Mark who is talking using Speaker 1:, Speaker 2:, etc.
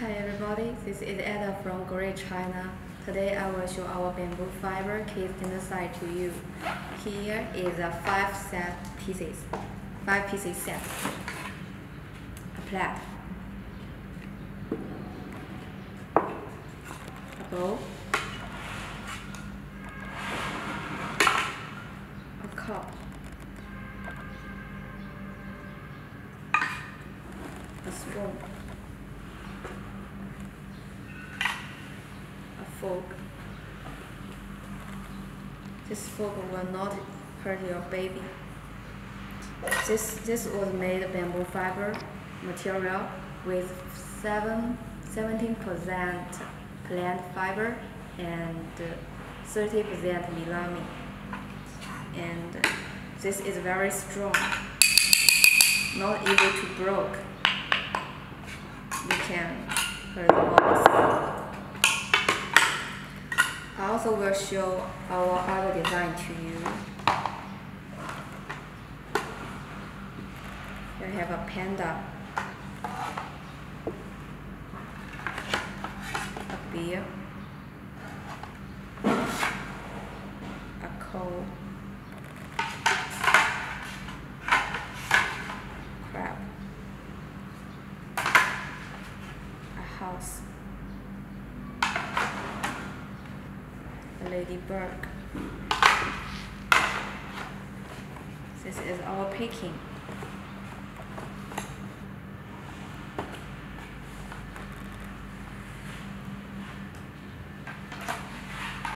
Speaker 1: Hi everybody, this is Ada from Great China. Today I will show our bamboo fiber case side to you. Here is a five set pieces, five pieces set. A plate, a bowl, a cup, a spoon. This fork will not hurt your baby. This this was made bamboo fiber material with seven 17% plant fiber and 30% melamine. And this is very strong, not easy to break. You can hurt the walls. Also will show our other design to you. We have a panda, a bear, a cow, crab, a house. Ladybird. This is our picking.